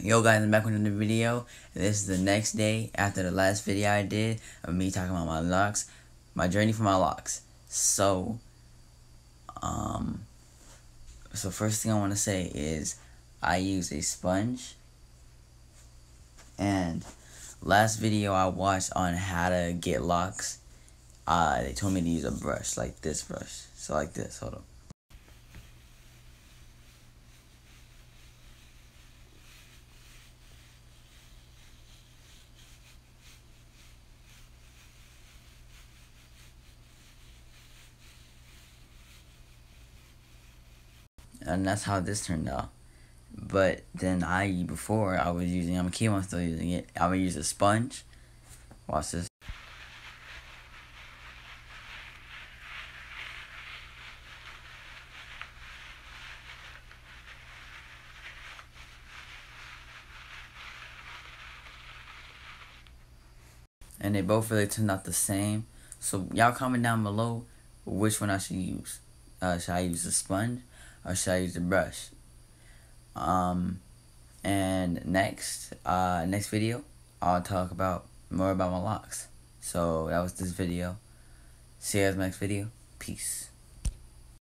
Yo guys, I'm back with another video. This is the next day after the last video I did of me talking about my locks, my journey for my locks. So, um, so first thing I want to say is I use a sponge. And last video I watched on how to get locks, uh, they told me to use a brush like this brush. So like this, hold up. And that's how this turned out. But then I before I was using I'm a keep on still using it. I would use a sponge. Watch this. And they both really turned out the same. So y'all comment down below which one I should use. Uh, should I use the sponge or should I use the brush? Um, and next, uh, next video, I'll talk about more about my locks. So that was this video. See you guys next video. Peace.